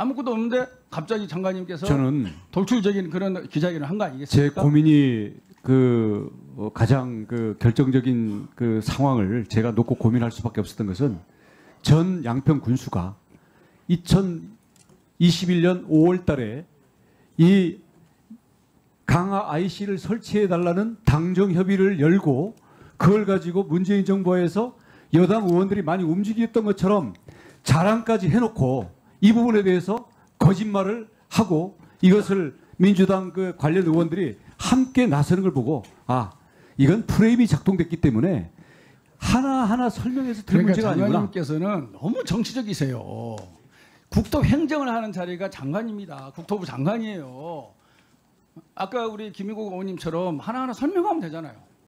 아무것도 없는데 갑자기 장관님께서 저는 돌출적인 그런 기자회견을 한거제 아니겠습니까? 고민이 그 어, 가장 그 결정적인 그 상황을 제가 놓고 고민할 수밖에 없었던 것은 전 양평 군수가 2021년 5월 달에 이 강화 IC를 설치해 달라는 당정 협의를 열고 그걸 가지고 문재인 정부에서 여당 의원들이 많이 움직였던 것처럼 자랑까지 해놓고 이 부분에 대해서 거짓말을 하고 이것을 민주당 그 관련 의원들이 함께 나서는 걸 보고 아 이건 프레임이 작동됐기 때문에 하나 하나 설명해서 될 그러니까 문제가 아니구나. 장관님께서는 너무 정치적이세요. 국토 행정을 하는 자리가 장관입니다. 국토부 장관이에요. 아까 우리 김희국 의원님처럼 하나하나 설명하면 되잖아요.